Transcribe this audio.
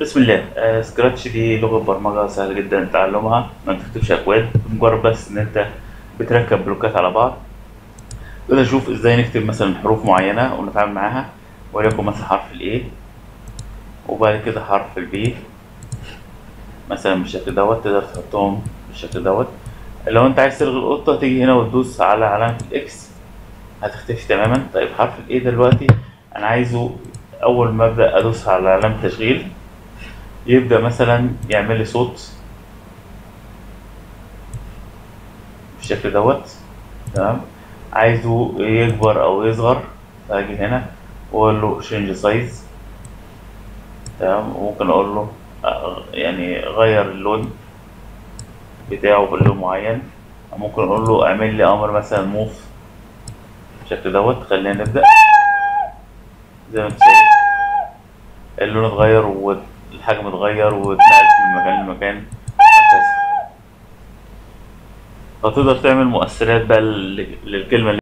بسم الله. آه سكراتش دي لغة برمجة سهلة جدا تعلمها ما بتكتبش أكواد. مجرد بس إن أنت بتركب بلوكات على بعض. نقدر نشوف إزاي نكتب مثلا حروف معينة ونتعامل معاها. وليكن مثلا حرف ال A. وبعد كده حرف ال B. مثلا بالشكل دوت تقدر تحطهم بالشكل دوت. لو أنت عايز تلغي القطة تيجي هنا وتدوس على علامة ال X هتختفي تماما. طيب حرف ال A دلوقتي. أنا عايزه أول ما أبدأ أدوس على علامة تشغيل. يبدأ مثلا يعمل لي صوت بالشكل دوت تمام؟ عايزه يكبر أو يصغر فأجي هنا وأقول له change size تمام؟ وممكن أقول له آه، يعني غير اللون بتاعه بلون معين. ممكن أقول له اعمل لي أمر مثلا موف بالشكل دوت. خلينا نبدأ. زي ما أنت شايف اللون اتغير والحجم اتغير واتنقل من مكان لمكان. هكذا فتقدر تعمل مؤثرات بقى لل- للكلمة اللي